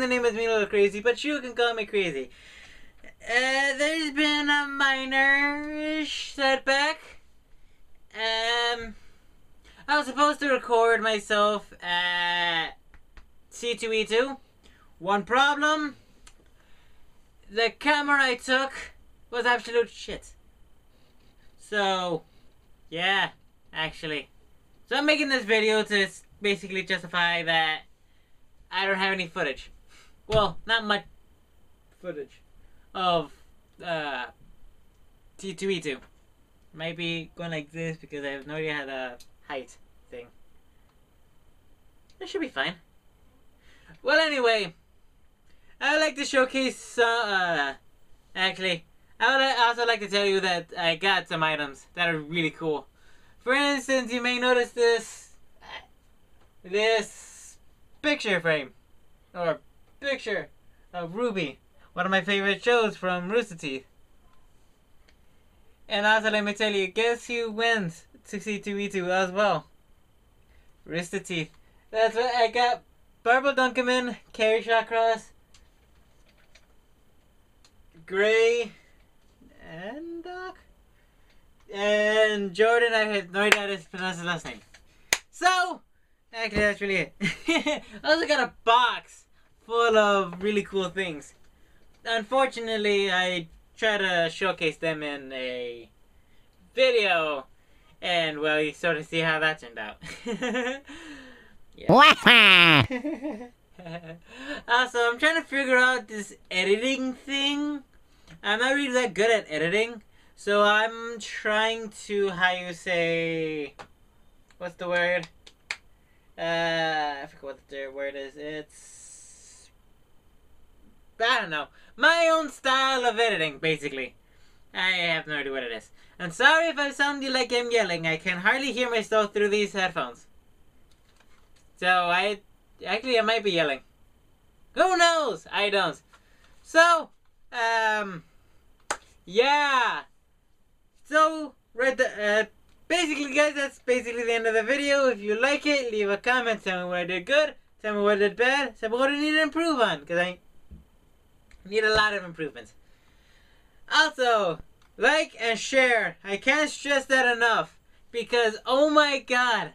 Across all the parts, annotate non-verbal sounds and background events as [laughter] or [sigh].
the name is me a little crazy, but you can call me crazy. Uh, there's been a minor-ish setback. Um, I was supposed to record myself at C2E2. One problem, the camera I took was absolute shit. So, yeah, actually. So I'm making this video to basically justify that I don't have any footage. Well, not much footage of uh, C2E2. Might be going like this because I have no idea how the height thing. It should be fine. Well, anyway, I would like to showcase. Uh, actually, I would also like to tell you that I got some items that are really cool. For instance, you may notice this this picture frame or picture of Ruby, one of my favorite shows from Rooster Teeth. And also, let me tell you, guess who wins C2E2 as well? Rooster Teeth. That's what I got. Barbara Dunkelman, Kerry Shawcross, Gray, and Doc, and Jordan. I had no idea how to pronounce his last name. So, actually, that's really it. [laughs] I also got a box full of really cool things. Unfortunately, I try to showcase them in a video, and well, you sort of see how that turned out. [laughs] [laughs] Also, I'm trying to figure out this editing thing. I'm not really that good at editing, so I'm trying to how you say, what's the word? Uh, I forget what the word is. It's I don't know. My own style of editing, basically. I have no idea what it is. I'm sorry if I sound like I'm yelling. I can hardly hear myself through these headphones. So I actually I might be yelling. Who knows? I don't. So, um, yeah. So right, the, uh, basically, guys, that's basically the end of the video. If you like it, leave a comment. Tell me what I did good. Tell me what I did bad. Tell me what I need to improve on, because I need a lot of improvements. Also, like and share. I can't stress that enough because oh my god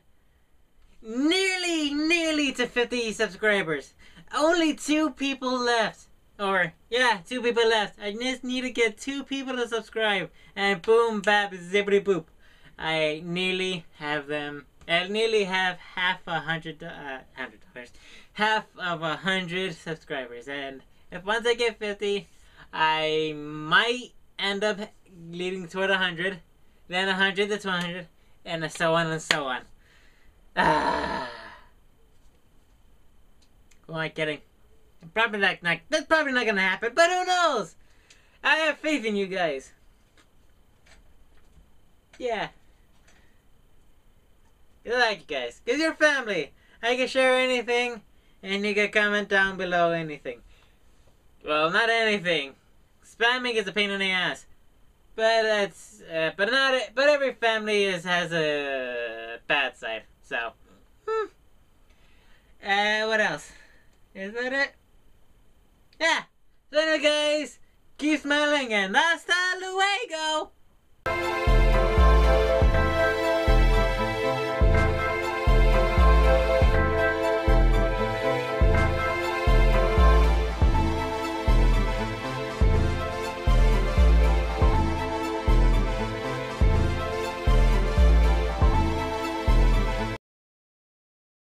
nearly, nearly to 50 subscribers. Only two people left. Or, yeah, two people left. I just need to get two people to subscribe. And boom, bap, zippity boop. I nearly have them. I nearly have half a hundred, uh, hundred dollars. Half of a hundred subscribers. And if once I get 50, I might end up leading toward a hundred. Then a hundred to 200. And so on and so on. Ah. Who am I kidding? Probably not, not. That's probably not gonna happen, but who knows? I have faith in you guys. Yeah. I like you guys. Cause you're family. I can share anything, and you can comment down below anything. Well, not anything. Spamming is a pain in the ass. But that's, uh, but not, but every family is has a bad side. So, hmm. Uh, what else? Is that it? Yeah. So, anyway, guys, keep smiling and hasta luego.